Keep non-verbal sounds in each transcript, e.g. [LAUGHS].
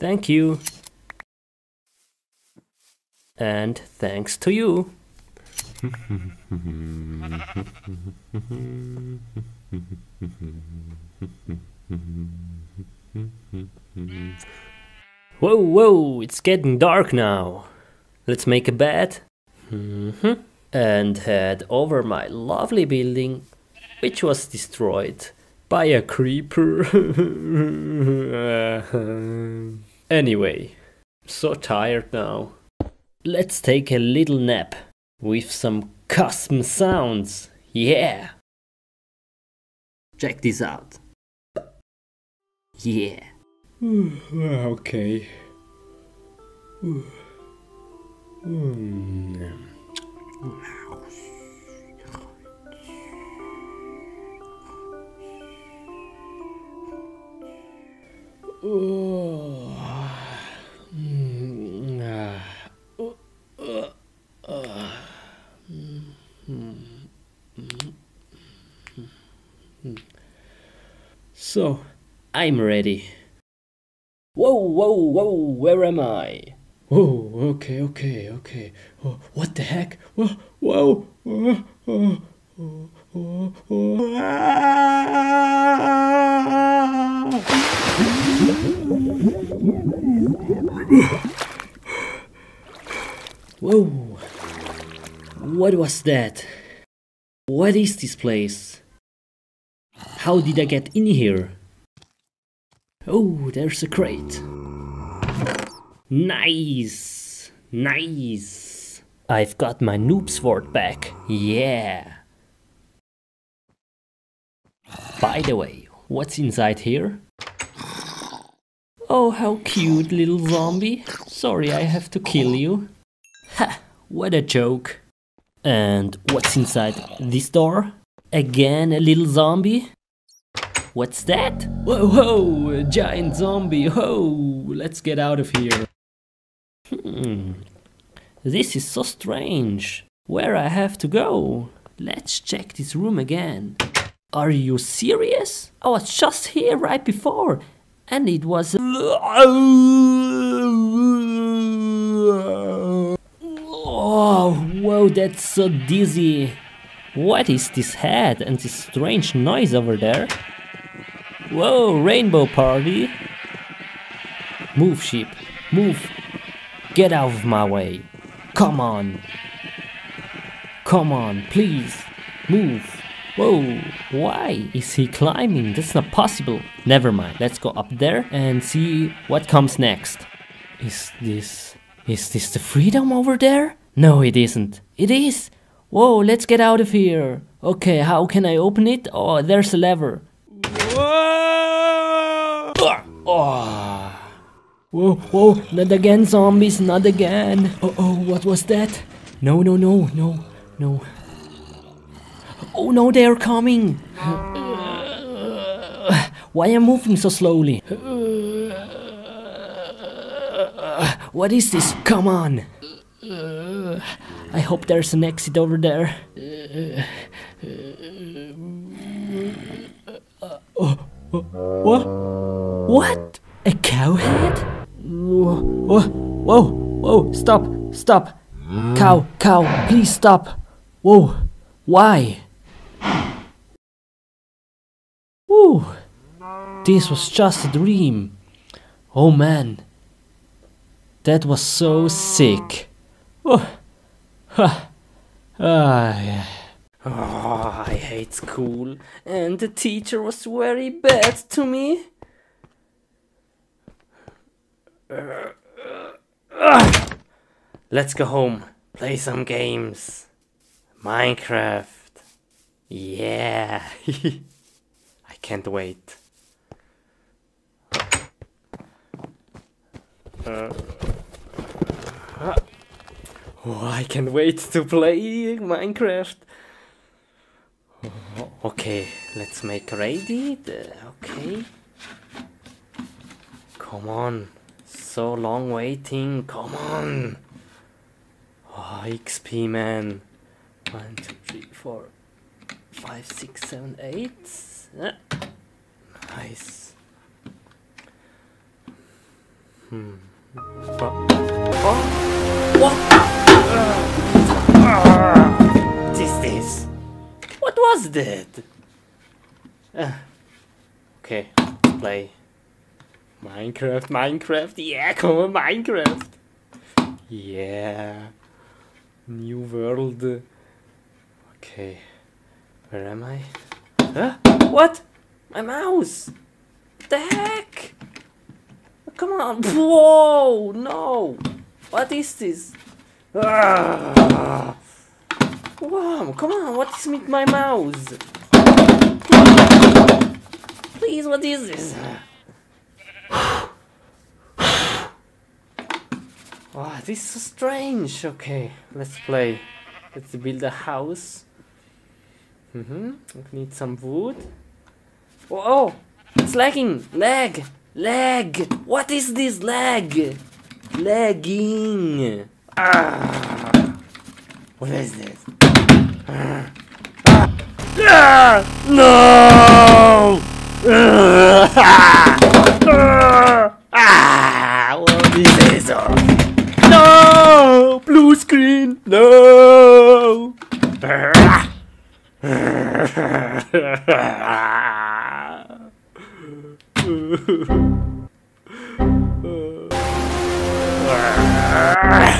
Thank you. And thanks to you. Whoa, whoa, it's getting dark now. Let's make a bed. Mhm. And head over my lovely building, which was destroyed by a creeper. [LAUGHS] anyway, so tired now. Let's take a little nap with some custom sounds. Yeah. Check this out. Yeah. okay. So, I'm ready. Whoa, whoa, whoa, where am I? Whoa, okay, okay, okay. Oh, what the heck? Whoa, whoa, whoa, whoa, whoa, whoa, whoa. Ah! Whoa, what was that? What is this place? How did I get in here? Oh, there's a crate. Nice! Nice! I've got my noob sword back. Yeah! By the way, what's inside here? Oh, how cute, little zombie. Sorry, I have to kill you. Ha! What a joke. And what's inside this door? Again, a little zombie? What's that? Whoa, whoa, a giant zombie, whoa, let's get out of here. Hmm, this is so strange. Where I have to go? Let's check this room again. Are you serious? I was just here right before, and it was. Oh, whoa, that's so dizzy. What is this head and this strange noise over there? Whoa, rainbow party! Move, sheep, move! Get out of my way! Come on! Come on, please! Move! Whoa, why is he climbing? That's not possible. Never mind, let's go up there and see what comes next. Is this. Is this the freedom over there? No, it isn't. It is! Whoa, let's get out of here! Okay, how can I open it? Oh, there's a lever. Oh. Whoa, whoa, not again, zombies, not again. Oh, oh, what was that? No, no, no, no, no. Oh no, they're coming. Why am I moving so slowly? What is this? Come on. I hope there's an exit over there. What? What? A cow head? Whoa, whoa, whoa, stop, stop. Cow, cow, please stop. Whoa, why? Whew, this was just a dream. Oh man, that was so sick. Oh, ha, [LAUGHS] ah, yeah. Oh, I hate school, and the teacher was very bad to me. Uh, uh, uh. Let's go home, play some games. Minecraft. Yeah. [LAUGHS] I can't wait. Uh, oh, I can't wait to play Minecraft. Okay, let's make ready. The, okay. Come on. So long waiting. Come on. Oh, XP man. One, two, three, four, five, six, seven, eight. Ah, Nice. Hmm. Oh. oh. What? Uh. Is this? What was that? Uh. Okay, play. Minecraft, Minecraft, yeah, [LAUGHS] come on, Minecraft. Yeah. New world. Okay. Where am I? Huh? What? My mouse! the heck? Come on. [LAUGHS] Whoa! No! What is this? Ah. Wow, come on, what is with my mouse? Please, what is this? Oh, [SIGHS] this is so strange. Okay, let's play. Let's build a house. Mm-hmm. Need some wood. Oh, oh, it's lagging. Lag. Lag. What is this lag? Lagging. Ah. What is this? No. What is this? No! Blue screen! No! [LAUGHS] [LAUGHS]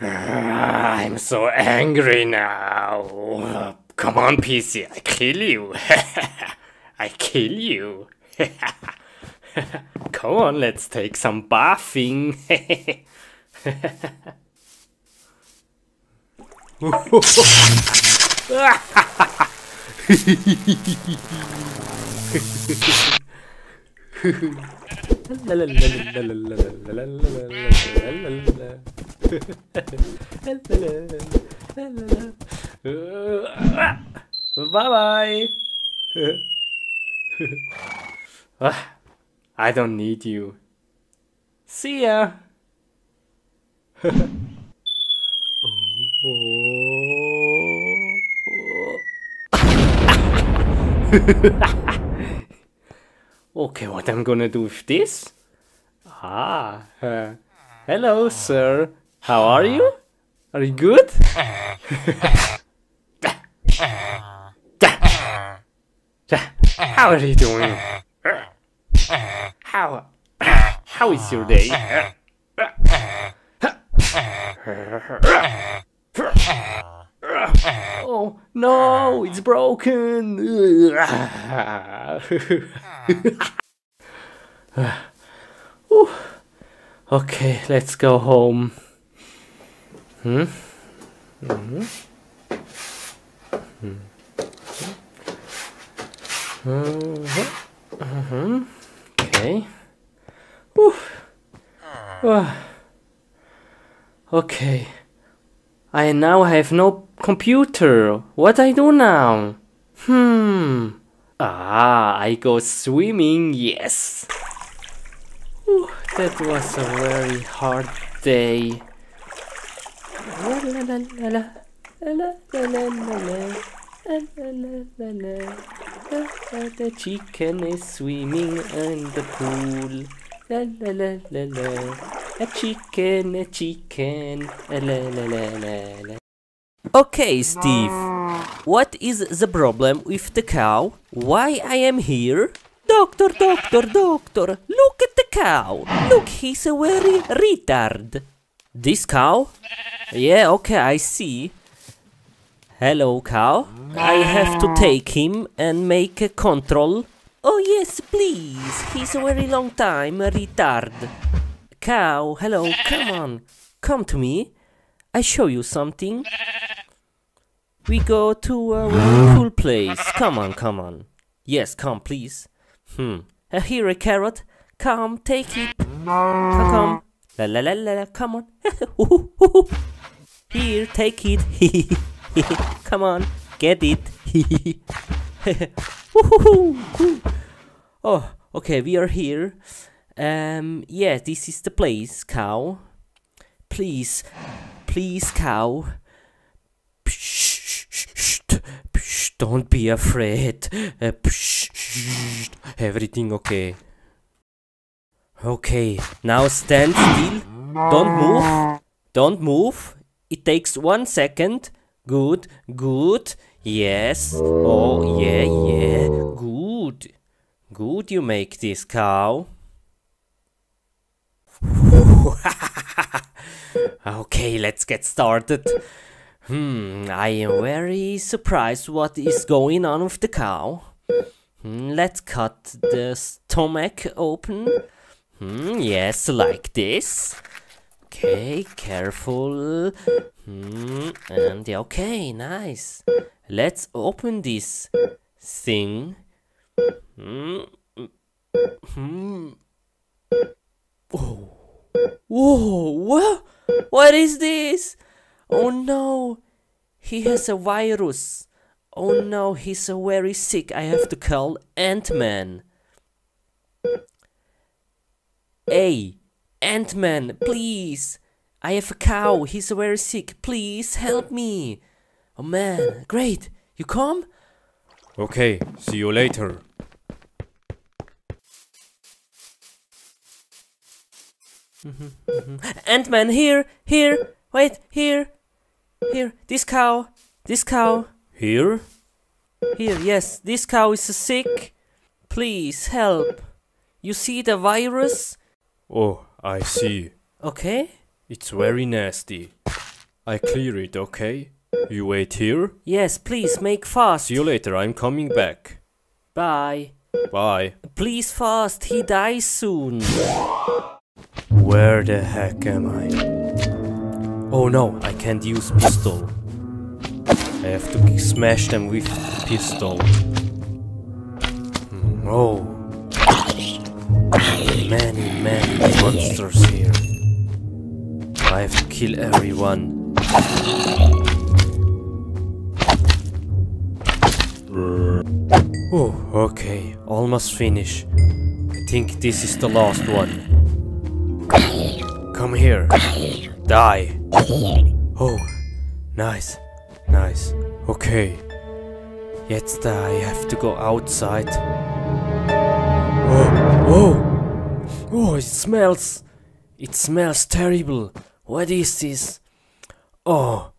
I'm so angry now. Come on, PC, I kill you. [LAUGHS] I kill you. [LAUGHS] Come on, let's take some bathing. [LAUGHS] [LAUGHS] bye bye. [LAUGHS] I don't need you. See ya. [LAUGHS] okay, what I'm gonna do with this? Ah, uh, hello, sir. How are you? Uh, are you good? How are you doing? How how is your day? oh no, it's broken. okay, let's go home. Hmm? Mm -hmm. Mm -hmm. Mm -hmm. Okay. Okay. I now have no computer. What I do now? Hmm. Ah, I go swimming, yes. Whew, that was a very hard day. The chicken is swimming in the pool. La la la la la. A chicken, a chicken. La la la la la. Okay, Steve. What is the problem with the cow? Why I am here? Doctor, doctor, doctor, look at the cow. Look, he's a very retard. This cow? Yeah, okay, I see. Hello, cow. I have to take him and make a control. Oh yes, please. He's a very long time retard. Cow, hello, come on. Come to me. I show you something. We go to a cool place. Come on, come on. Yes, come, please. Hmm. Uh, here a carrot. Come, take it. Come, come. La la la la la. Come on. [LAUGHS] here, take it. [LAUGHS] Come on, get it. [LAUGHS] oh, okay, we are here. Um, yeah, this is the place, cow. Please, please, cow. Psh, psh, psh, don't be afraid. Uh, everything okay. Okay, now stand still. Don't move. Don't move. It takes one second. Good, good. Yes. Oh, yeah, yeah. Good. Good, you make this cow. [LAUGHS] okay, let's get started. Hmm, I am very surprised what is going on with the cow. Hmm, let's cut the stomach open. Hmm, yes, like this. Okay, careful. Hmm, and okay, nice. Let's open this thing. Hmm. Hmm. Oh. Whoa, what? What is this? Oh no, he has a virus. Oh no, he's very sick. I have to call Ant-Man. Hey, Ant-Man, please. I have a cow. He's very sick. Please help me. Oh man, great. You come? Okay, see you later. [LAUGHS] Ant-Man, here, here. Wait, here. Here, this cow. This cow. Here? Here, yes, this cow is sick. Please help. You see the virus? Oh, I see. Okay? It's very nasty. I clear it, okay? You wait here? Yes, please make fast. See you later, I'm coming back. Bye. Bye. Please fast, he dies soon. Where the heck am I? Oh no, I can't use pistol. I have to smash them with pistol. Hmm, Oh. Many, many monsters here. I have to kill everyone. Oh, okay, almost finish. I think this is the last one. Come here. Die. Oh, nice. Nice. Okay. Jetzt I have to go outside. Oh. It smells. It smells terrible. What is this? Oh,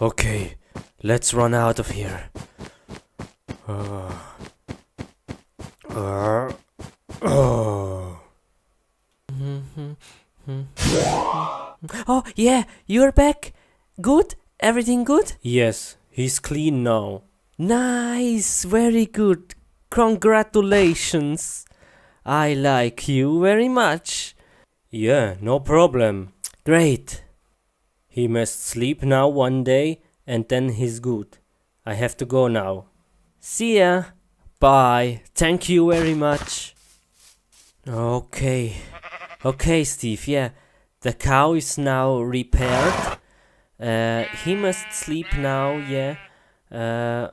okay. Let's run out of here. Uh, uh, oh. Oh, yeah, you're back. Good? Everything good? Yes, he's clean now. Nice, very good. Congratulations. I like you very much. Yeah, no problem. Great. He must sleep now one day and then he's good. I have to go now. See ya. Bye. Thank you very much. Okay. Okay, Steve, yeah. The cow is now repaired. Uh, he must sleep now, yeah. Uh,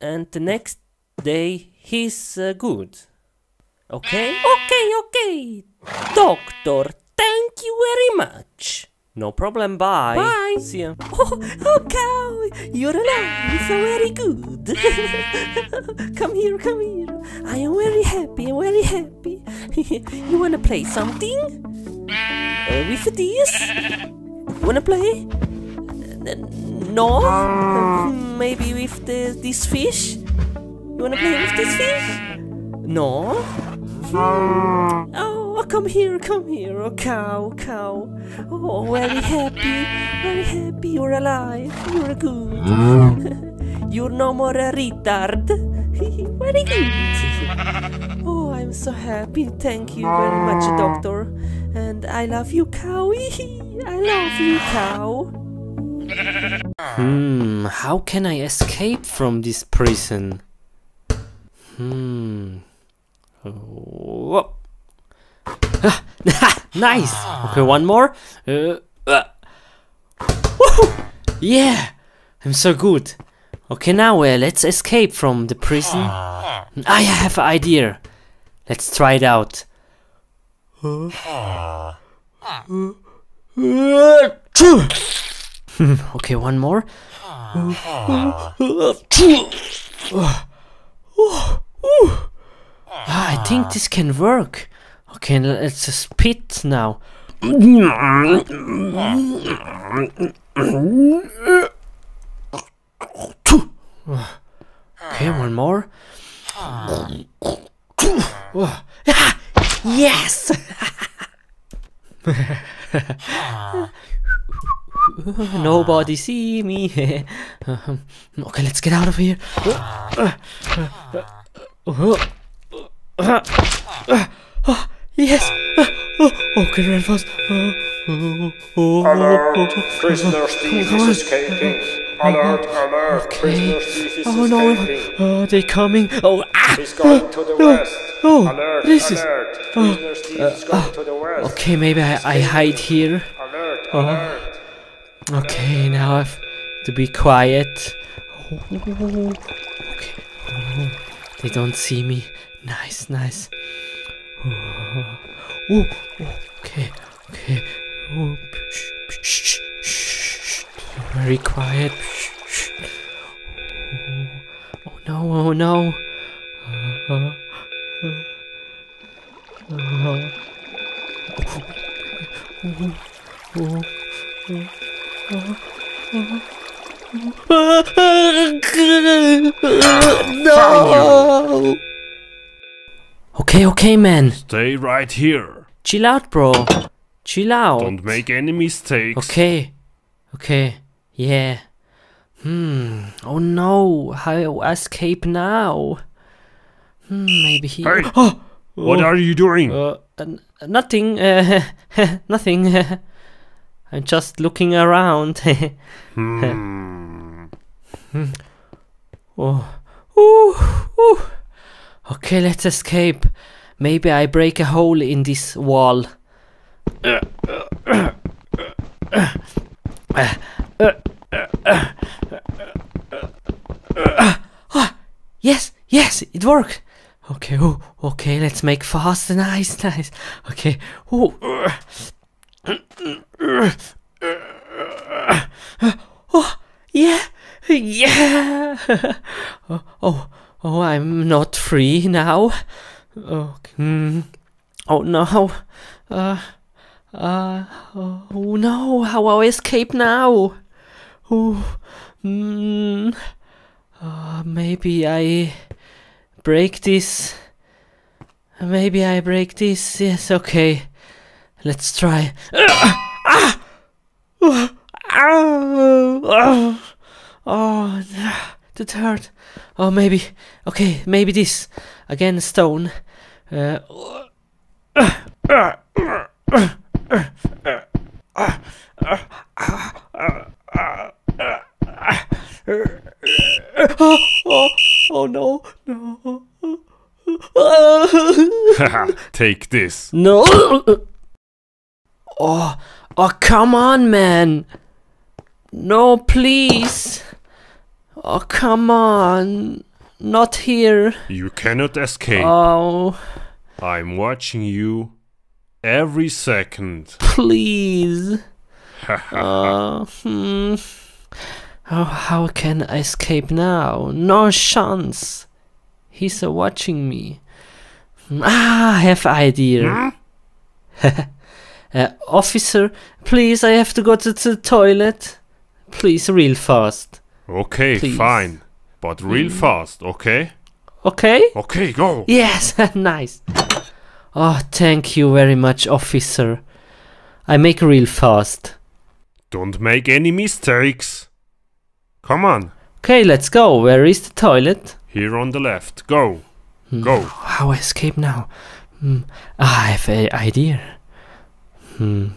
and the next day he's uh, good. Okay? Okay, okay. Doctor, thank you very much. No problem, bye. Bye. See ya. Oh, oh, cow, you're alive, so very good. [LAUGHS] come here, come here. I am very happy, I'm very happy. [LAUGHS] you wanna play something? Uh, with this? Wanna play? N- no? Uh, [LAUGHS] maybe with the, this fish? You wanna play with this fish? No? Oh, come here, come here, oh cow, cow. Oh, very happy, very happy you're alive, you're good. [LAUGHS] you're no more a retard. [LAUGHS] very good. [LAUGHS] oh, I'm so happy, thank you very much, doctor. And I love you, cow. I love you, cow. Hmm, how can I escape from this prison? Hmm. Oh. [LAUGHS] Ah, nice! Okay, one more. Uh, uh. Yeah! I'm so good. Okay, now uh, let's escape from the prison. I have an idea. Let's try it out. [LAUGHS] okay, one more. [LAUGHS] Ah, I think this can work. Okay, let's spit now. Okay, one more. yes! [LAUGHS] Nobody see me. [LAUGHS] okay, let's get out of here. Yes. Okay, run fast. Alert! Prisoner Steve is escaping. Alert! Alert! Prisoner Steve is Oh no! escaping. Oh, they're coming. Oh, ah! He's going to the no, west. no, Alert! this is- Prisoner Steve is going to the west. Okay, maybe I, I hide here. Alert! Oh. Alert! Okay, now I have to be quiet. Okay. Oh, they don't see me. Nice, nice. Oh, oh, okay, okay. Oh. Very quiet. Oh, oh no, oh no. Uh, uh, uh, uh. no. Okay, man. Stay right here. Chill out, bro. Chill out. Don't make any mistakes. Okay. Okay. Yeah. Hmm. Oh no. How escape now? Hmm. Maybe he. Hey, [GASPS] Oh. What oh, are you doing? Uh, nothing. Uh, [LAUGHS] nothing. [LAUGHS] I'm just looking around. [LAUGHS] Hmm. oh. Ooh, ooh. Okay, let's escape. Maybe I break a hole in this wall. [GASPS] Yes, yes, it worked. Okay, oh, okay, let's make fast. [LAUGHS] Nice, nice. Okay, oh. [GASPS] Oh, yeah, yeah. [LAUGHS] oh, oh, oh, I'm not free now. Oh, hmm. oh no. Uh, uh, oh no, how I escape now? Oh, hmm. Uh, maybe I break this. Maybe I break this. Yes, okay. Let's try. Ah! Ah! Oh, oh, that hurt. Oh, maybe. Okay, maybe this. Again, stone. Uh, oh, oh, oh no, no. Take this. no. Oh, oh, come on, man. No, please. Oh, come on. Not here. You cannot escape. Oh, I'm watching you every second. please. Uh, hmm. Oh, how can I escape now? No chance. He's uh, watching me. Hmm, Ah, I have idea. [LAUGHS] uh, officer, please, I have to go to the toilet. Please, real fast. Okay, Please. fine. But real fast, okay? Okay? Okay, go. Yes, [LAUGHS] nice. Oh, thank you very much, officer. I make real fast. Don't make any mistakes. Come on. Okay, let's go. Where is the toilet? Here on the left. Go. Go. How I escape now? Hmm. Ah, I have an idea. Hmm.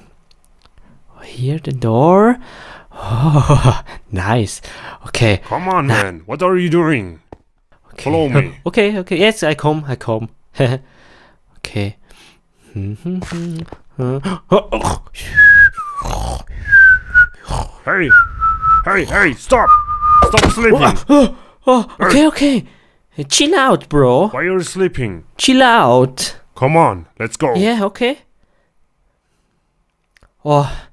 Here the door. Oh, [LAUGHS] nice. Okay. Come on, man. What are you doing? okay. Follow me. [LAUGHS] okay, okay. Yes, I come. I come. [LAUGHS] okay. Hey. Hey, hey, stop. Stop sleeping. oh, [GASPS] okay, okay. Chill out, bro. Why are you sleeping? Chill out. Come on, let's go. Yeah, okay. Oh,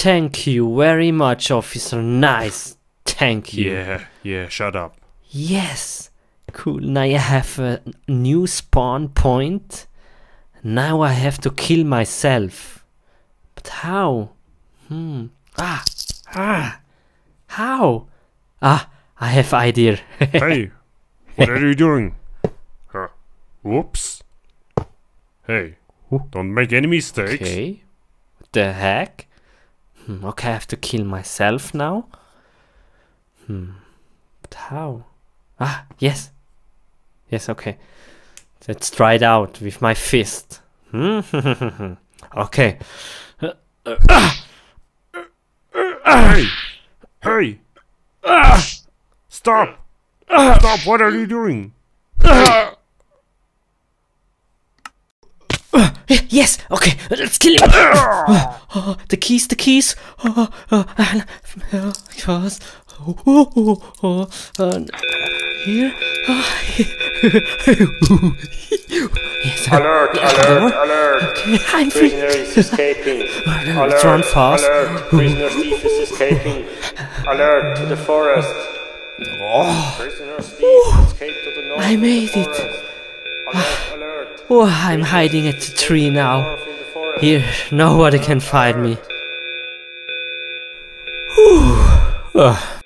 thank you very much, officer. Nice. Thank you. Yeah, yeah, shut up. Yes. Cool. Now I have a new spawn point. Now I have to kill myself. But how? Hmm. Ah. Ah. How? Ah, I have idea. [LAUGHS] Hey, what are you doing? Huh. Whoops. Hey, don't make any mistakes. okay. What the heck? Hmm, okay, I have to kill myself now. Hmm. But how? Ah, yes. Yes, okay. Let's try it out with my fist. Hmm. [LAUGHS] okay. Hey, hey, stop, stop! What are you doing? [COUGHS] Yes. Okay. Let's kill him. Oh, [LAUGHS] the keys. The keys. Oh, oh, and- oh, yes. Oh, oh, oh, oh, here. Oh, yes. Alert, alert, alert. I'm free. Prisoner is escaping. [LAUGHS] Let's run fast. Alert, prisoner thief is escaping. Alert to the forest. Oh. Prisoner thief escaped to the north I of the made it. Forest. Alert, alert. Oh, I'm hiding at the tree now. North in the forest. Here, nobody can find me. Whew.